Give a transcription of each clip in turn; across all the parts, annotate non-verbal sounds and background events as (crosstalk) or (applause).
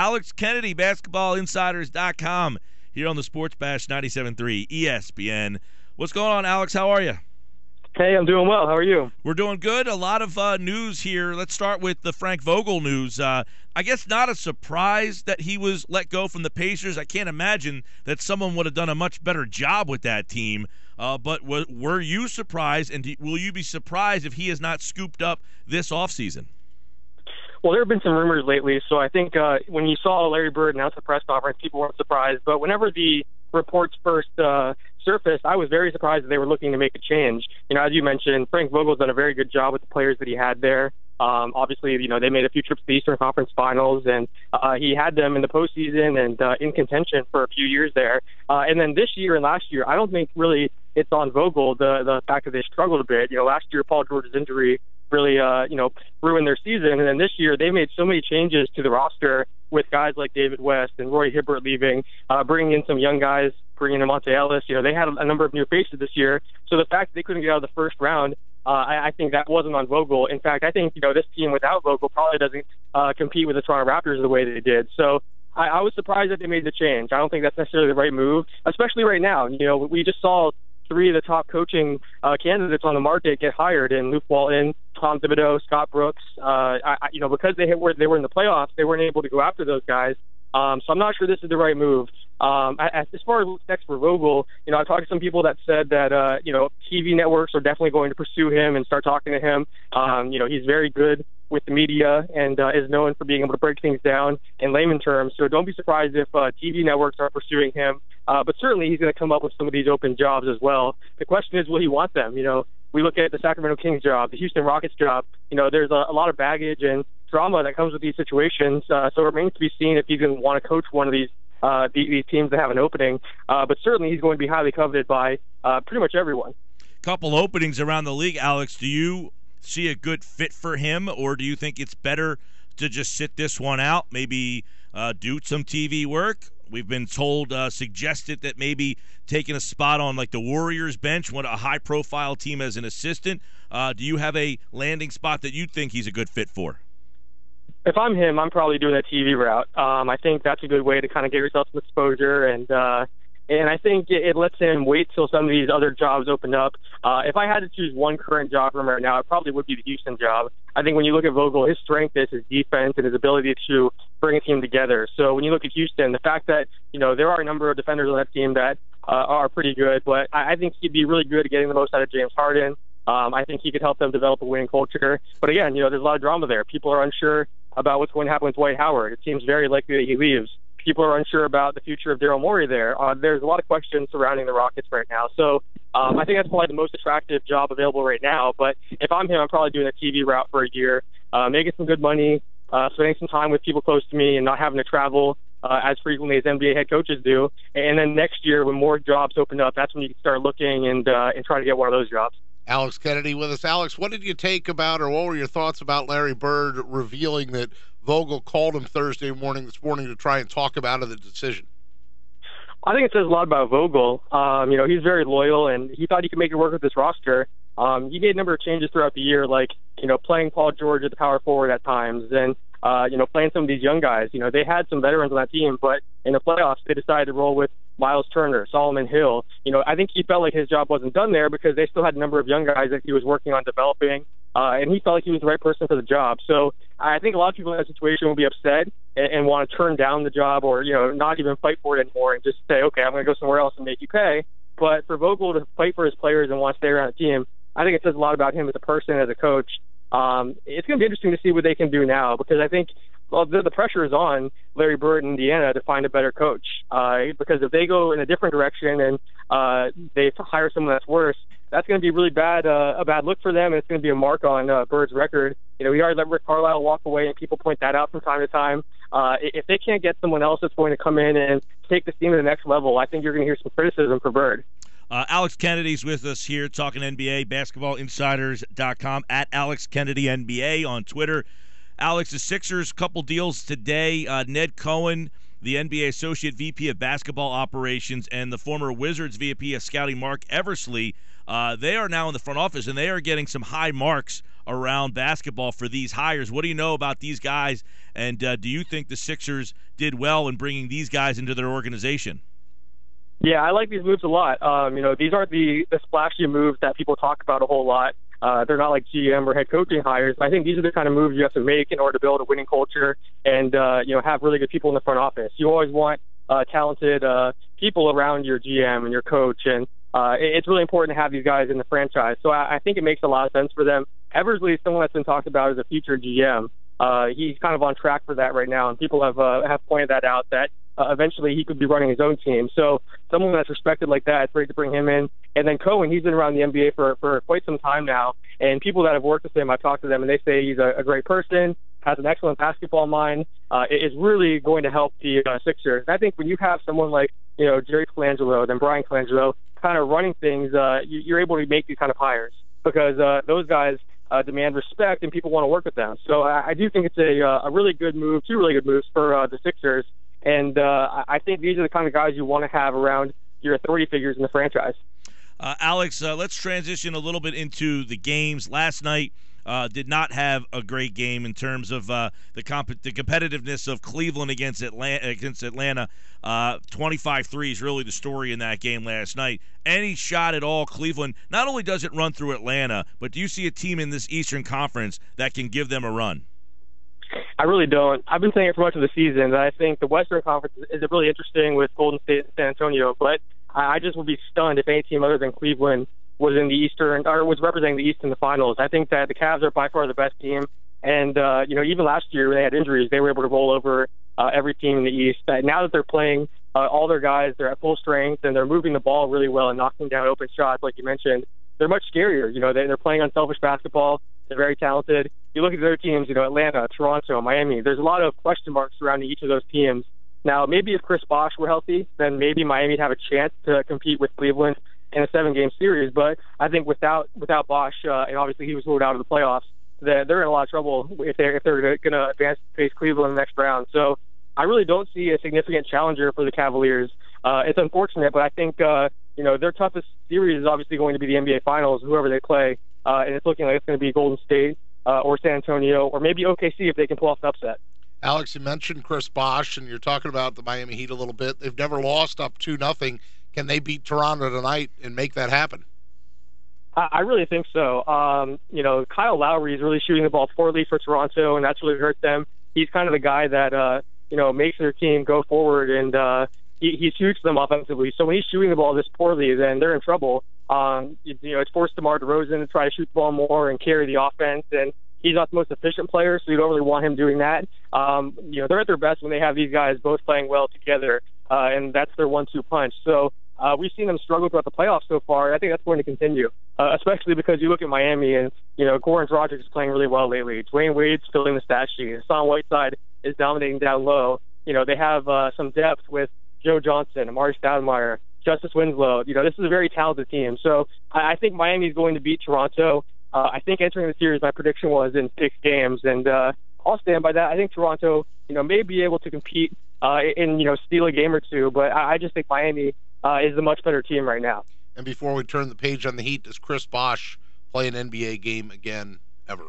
Alex Kennedy, basketballinsiders.com, here on the Sports Bash 97.3 ESPN. What's going on, Alex? How are you? Hey, I'm doing well. How are you? We're doing good. A lot of uh, news here. Let's start with the Frank Vogel news. Uh, I guess not a surprise that he was let go from the Pacers. I can't imagine that someone would have done a much better job with that team. Uh, but w- were you surprised, and do, will you be surprised if he is not scooped up this offseason? Well, there have been some rumors lately, so I think uh, when you saw Larry Bird announce the press conference, people weren't surprised. But whenever the reports first uh, surfaced, I was very surprised that they were looking to make a change. You know, as you mentioned, Frank Vogel's done a very good job with the players that he had there. Um, obviously, you know, they made a few trips to the Eastern Conference Finals, and uh, he had them in the postseason and uh, in contention for a few years there. Uh, and then this year and last year, I don't think really it's on Vogel the the fact that they struggled a bit. You know, last year Paul George's injury really uh, you know ruined their season, and then this year they made so many changes to the roster with guys like David West and Roy Hibbert leaving, uh, bringing in some young guys, bringing in Monta Ellis. You know, they had a number of new faces this year, so the fact that they couldn't get out of the first round. Uh, I, I think that wasn't on Vogel. In fact, I think you know this team without Vogel probably doesn't uh, compete with the Toronto Raptors the way they did. So I, I was surprised that they made the change. I don't think that's necessarily the right move, especially right now. You know, we just saw three of the top coaching uh, candidates on the market get hired in Luke Walton, Tom Thibodeau, Scott Brooks. Uh, I, you know, because they were they were in the playoffs, they weren't able to go after those guys. Um, so I'm not sure this is the right move. Um, as, as far as next for Vogel, you know, I've talked to some people that said that uh, you know TV networks are definitely going to pursue him and start talking to him. Um, you know, he's very good with the media and uh, is known for being able to break things down in layman terms. So don't be surprised if uh, TV networks are pursuing him. Uh, but certainly he's going to come up with some of these open jobs as well. The question is, will he want them? You know, we look at the Sacramento Kings job, the Houston Rockets job. You know, there's a, a lot of baggage and drama that comes with these situations. Uh, so it remains to be seen if he's going to want to coach one of these uh, these teams that have an opening. Uh, but certainly he's going to be highly coveted by uh, pretty much everyone. Couple openings around the league, Alex. Do you see a good fit for him, or do you think it's better to just sit this one out? Maybe uh, do some TV work. We've been told, uh, suggested that maybe taking a spot on like the Warriors bench, what a high-profile team as an assistant. Uh, do you have a landing spot that you think he's a good fit for? If I'm him, I'm probably doing a TV route. Um, I think that's a good way to kind of get yourself some exposure and uh, and I think it, lets him wait till some of these other jobs open up. Uh, if I had to choose one current job from right now, it probably would be the Houston job. I think when you look at Vogel, his strength is his defense and his ability to bring a team together. So when you look at Houston, the fact that you know there are a number of defenders on that team that uh, are pretty good, but I, I think he'd be really good at getting the most out of James Harden. Um, I think he could help them develop a winning culture. But again, you know, there's a lot of drama there. People are unsure about what's going to happen with Dwight Howard. It seems very likely that he leaves people are unsure about the future of Daryl Morey there. Uh, there's a lot of questions surrounding the Rockets right now. So um, I think that's probably the most attractive job available right now. But if I'm him, I'm probably doing a TV route for a year, uh, making some good money, uh, spending some time with people close to me, and not having to travel uh, as frequently as NBA head coaches do. And then next year, when more jobs open up, that's when you can start looking and uh, and try to get one of those jobs. Alex Kennedy with us. Alex, what did you take about, or what were your thoughts about Larry Bird revealing that Vogel called him Thursday morning this morning to try and talk him out of the decision? I think it says a lot about Vogel. Um, you know, he's very loyal, and he thought he could make it work with this roster. Um, he made a number of changes throughout the year, like you know, playing Paul George at the power forward at times, and uh, you know, playing some of these young guys. You know, they had some veterans on that team, but in the playoffs, they decided to roll with Miles Turner, Solomon Hill. You know, I think he felt like his job wasn't done there because they still had a number of young guys that he was working on developing, uh, and he felt like he was the right person for the job. So I think a lot of people in that situation will be upset and, and want to turn down the job or, you know, not even fight for it anymore and just say, okay, I'm going to go somewhere else and make you pay. But for Vogel to fight for his players and want to stay around the team, I think it says a lot about him as a person, as a coach. Um, it's going to be interesting to see what they can do now because I think well, the, the pressure is on Larry Bird in Indiana to find a better coach. Uh, because if they go in a different direction and uh, they hire someone that's worse, that's going to be really bad, uh, a bad look for them, and it's going to be a mark on uh, Bird's record. You know, we already let Rick Carlisle walk away, and people point that out from time to time. Uh, if they can't get someone else that's going to come in and take the team to the next level, I think you're going to hear some criticism for Bird. Uh, Alex Kennedy's with us here talking NBA, basketballinsiders.com, at Alex Kennedy NBA on Twitter. Alex, the Sixers, couple deals today. Uh, Ned Cohen, the NBA Associate VP of Basketball Operations, and the former Wizards VP of Scouting, Marc Eversley, uh, they are now in the front office, and they are getting some high marks around basketball for these hires. What do you know about these guys, and uh, do you think the Sixers did well in bringing these guys into their organization? Yeah, I like these moves a lot. Um, you know, these aren't the, the splashy moves that people talk about a whole lot. Uh, they're not like GM or head coaching hires. I think these are the kind of moves you have to make in order to build a winning culture and uh, you know have really good people in the front office. You always want uh, talented uh, people around your GM and your coach, and uh, it's really important to have these guys in the franchise. So I, I think it makes a lot of sense for them. Eversley is someone that's been talked about as a future GM. Uh, he's kind of on track for that right now, and people have uh, have pointed that out that uh, eventually he could be running his own team. So someone that's respected like that, it's great to bring him in. And then Cohen, he's been around the NBA for for quite some time now, and people that have worked with him, I've talked to them, and they say he's a, a great person, has an excellent basketball mind, uh, is really going to help the uh, Sixers. And I think when you have someone like you know Jerry Colangelo, then Bryan Colangelo, kind of running things, uh, you, you're able to make these kind of hires because uh, those guys uh, demand respect and people want to work with them. So I, I do think it's a, uh, a really good move, two really good moves for uh, the Sixers. And uh, I think these are the kind of guys you want to have around your authority figures in the franchise. Uh, Alex, uh, let's transition a little bit into the games. Last night uh, did not have a great game in terms of uh, the comp- the competitiveness of Cleveland against Atlanta. Against Atlanta, uh, 25-3 is really the story in that game last night. Any shot at all, Cleveland not only does it run through Atlanta, but do you see a team in this Eastern Conference that can give them a run? I really don't. I've been saying it for much of the season that I think the Western Conference is really interesting with Golden State and San Antonio, but I just would be stunned if any team other than Cleveland was in the Eastern or was representing the East in the finals. I think that the Cavs are by far the best team, and uh, you know even last year when they had injuries, they were able to roll over uh, every team in the East. Uh, now that they're playing uh, all their guys, they're at full strength and they're moving the ball really well and knocking down open shots, like you mentioned. They're much scarier. You know, they, they're playing unselfish basketball. They're very talented. You look at the other teams, you know, Atlanta, Toronto, Miami. There's a lot of question marks surrounding each of those teams. Now, maybe if Chris Bosh were healthy, then maybe Miami'd have a chance to compete with Cleveland in a seven-game series. But I think without without Bosh, uh, and obviously he was ruled out of the playoffs, that they're in a lot of trouble if they're if they're going to advance face Cleveland in the next round. So I really don't see a significant challenger for the Cavaliers. Uh, it's unfortunate, but I think uh, you know their toughest series is obviously going to be the NBA Finals, whoever they play uh, and it's looking like it's going to be Golden State uh, or San Antonio or maybe OKC if they can pull off the upset. Alex, you mentioned Chris Bosh, and you're talking about the Miami Heat a little bit. They've never lost up two nothing. Can they beat Toronto tonight and make that happen? I really think so. Um, you know, Kyle Lowry is really shooting the ball poorly for Toronto, and that's really hurt them. He's kind of the guy that uh, you know makes their team go forward, and uh, he, he shoots them offensively. So when he's shooting the ball this poorly, then they're in trouble. Um, you, you know, it's forced DeMar DeRozan to try to shoot the ball more and carry the offense, and he's not the most efficient player, so you don't really want him doing that. Um, you know, they're at their best when they have these guys both playing well together, uh, and that's their one-two punch. So uh, we've seen them struggle throughout the playoffs so far. I think that's going to continue, uh, especially because you look at Miami and you know Goran Dragic is playing really well lately. Dwyane Wade's filling the stat sheet. Hassan Whiteside is dominating down low. You know they have uh, some depth with Joe Johnson, Amar'e Stoudemire, Justice Winslow. You know, this is a very talented team. So I, I think Miami is going to beat Toronto. Uh, I think entering the series, my prediction was in six games, and uh, I'll stand by that. I think Toronto, you know, may be able to compete uh, in you know steal a game or two, but I, I just think Miami uh, is a much better team right now. And before we turn the page on the Heat, does Chris Bosh play an NBA game again ever?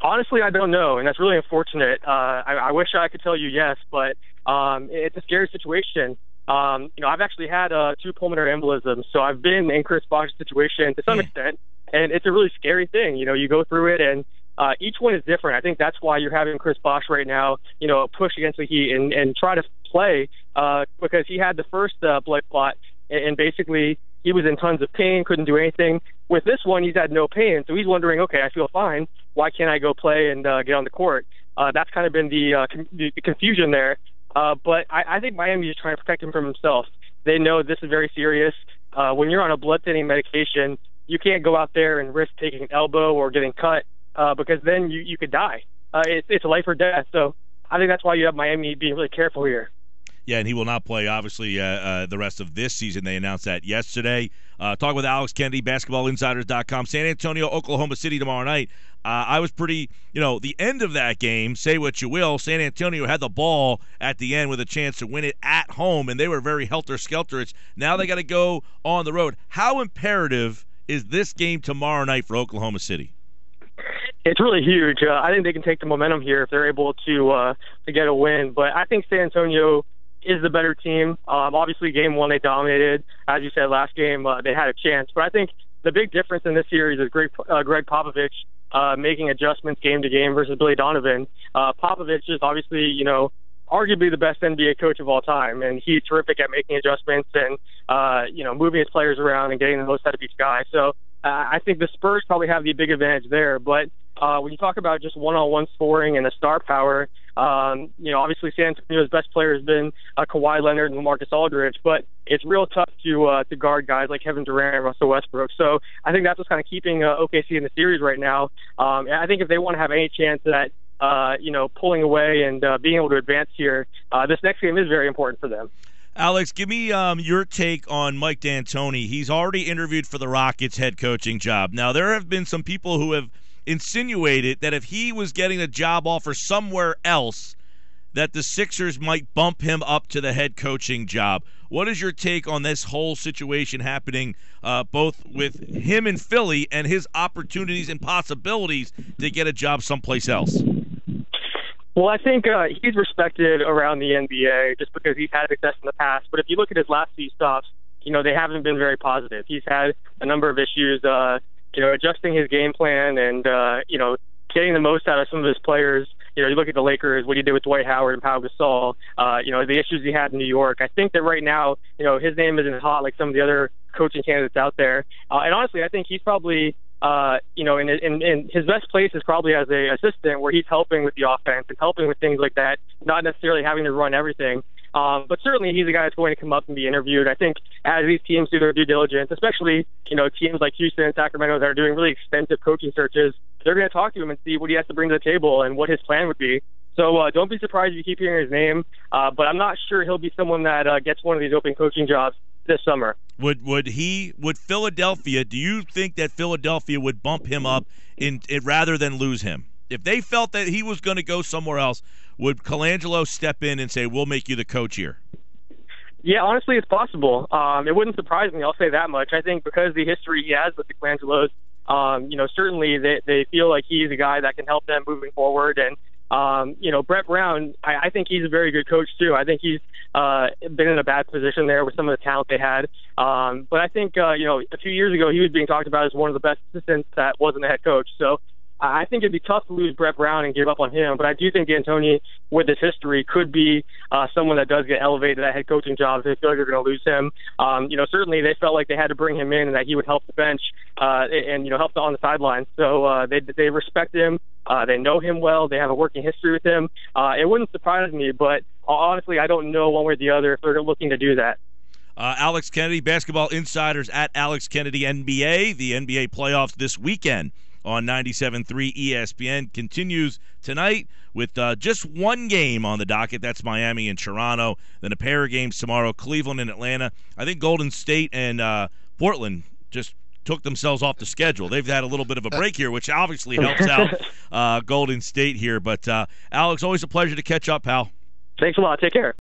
Honestly, I don't know, and that's really unfortunate. Uh, I, I wish I could tell you yes, but um, it's a scary situation. Um, you know, I've actually had uh, two pulmonary embolisms, so I've been in Chris Bosh's situation to some yeah. extent, and it's a really scary thing. You know, you go through it, and uh, each one is different. I think that's why you're having Chris Bosh right now, you know, push against the Heat and, and try to play uh, because he had the first uh, blood clot, and, and basically he was in tons of pain, couldn't do anything. With this one, he's had no pain, so he's wondering, okay, I feel fine. Why can't I go play and uh, get on the court? Uh, that's kind of been the, uh, com- the confusion there. Uh, but I, I think Miami is trying to protect him from himself. They know this is very serious. Uh, when you're on a blood thinning medication, you can't go out there and risk taking an elbow or getting cut uh, because then you, you could die. Uh, it's, it's life or death. So I think that's why you have Miami being really careful here. Yeah, and he will not play, obviously, uh, uh, the rest of this season. They announced that yesterday. Uh, talk with Alex Kennedy, basketballinsiders.com. San Antonio, Oklahoma City tomorrow night. Uh, I was pretty, you know, the end of that game, say what you will, San Antonio had the ball at the end with a chance to win it at home, and they were very helter skelter. It's now they got to go on the road. How imperative is this game tomorrow night for Oklahoma City? It's really huge. Uh, I think they can take the momentum here if they're able to uh, to get a win. But I think San Antonio is the better team. Um, obviously, game one they dominated. As you said, last game uh, they had a chance. But I think the big difference in this series is Gregg, uh, Gregg Popovich uh, making adjustments game to game versus Billy Donovan. Uh, Popovich is obviously, you know, arguably the best NBA coach of all time, and he's terrific at making adjustments and uh, you know moving his players around and getting the most out of each guy. So uh, I think the Spurs probably have the big advantage there. But uh, when you talk about just one-on-one scoring and the star power, um, you know, obviously San Antonio's best player has been uh, Kawhi Leonard and Marcus Aldridge, but it's real tough to uh, to guard guys like Kevin Durant and Russell Westbrook. So I think that's what's kind of keeping uh, OKC in the series right now. Um, and I think if they want to have any chance at uh, you know pulling away and uh, being able to advance here, uh, this next game is very important for them. Alex, give me um, your take on Mike D'Antoni. He's already interviewed for the Rockets head coaching job. Now there have been some people who have insinuated that if he was getting a job offer somewhere else, that the Sixers might bump him up to the head coaching job. What is your take on this whole situation happening, uh, both with him in Philly and his opportunities and possibilities to get a job someplace else? Well, I think uh, he's respected around the NBA just because he's had success in the past. But if you look at his last few stops, you know they haven't been very positive. He's had a number of issues. Uh, you know, adjusting his game plan and, uh, you know, getting the most out of some of his players. You know, you look at the Lakers, what he did with Dwight Howard and Pau Gasol, uh, you know, the issues he had in New York. I think that right now, you know, his name isn't hot like some of the other coaching candidates out there. Uh, and honestly, I think he's probably, uh, you know, in, in, in his best place is probably as a assistant where he's helping with the offense and helping with things like that, not necessarily having to run everything. Um, but certainly he's a guy that's going to come up and be interviewed. I think as these teams do their due diligence, especially you know teams like Houston and Sacramento that are doing really extensive coaching searches, they're going to talk to him and see what he has to bring to the table and what his plan would be. So uh, don't be surprised if you keep hearing his name. Uh, but I'm not sure he'll be someone that uh, gets one of these open coaching jobs this summer. Would would he would Philadelphia? Do you think that Philadelphia would bump him up in, in rather than lose him? If they felt that he was going to go somewhere else, would Colangelo step in and say, "We'll make you the coach here"? Yeah, honestly, it's possible. Um, it wouldn't surprise me. I'll say that much. I think because the history he has with the Colangelos, um, you know, certainly they they feel like he's a guy that can help them moving forward. And um, you know, Brett Brown, I, I think he's a very good coach too. I think he's uh, been in a bad position there with some of the talent they had. Um, but I think uh, you know, a few years ago he was being talked about as one of the best assistants that wasn't a head coach. So I think it'd be tough to lose Brett Brown and give up on him, but I do think D'Antoni, with his history, could be uh, someone that does get elevated that head coaching job. If they feel like they're going to lose him, um, you know, certainly they felt like they had to bring him in and that he would help the bench uh, and you know help on the sidelines. So uh, they they respect him. Uh, they know him well. They have a working history with him. Uh, it wouldn't surprise me, but honestly, I don't know one way or the other if they're looking to do that. Uh, Alex Kennedy, basketball insiders at Alex Kennedy NBA. The NBA playoffs this weekend on 97.3 ESPN continues tonight with uh, just one game on the docket. That's Miami and Toronto. Then a pair of games tomorrow, Cleveland and Atlanta. I think Golden State and uh, Portland just took themselves off the schedule. They've had a little bit of a break here, which obviously (laughs) helps out uh, Golden State here. But uh, Alex, always a pleasure to catch up, pal. Thanks a lot. Take care.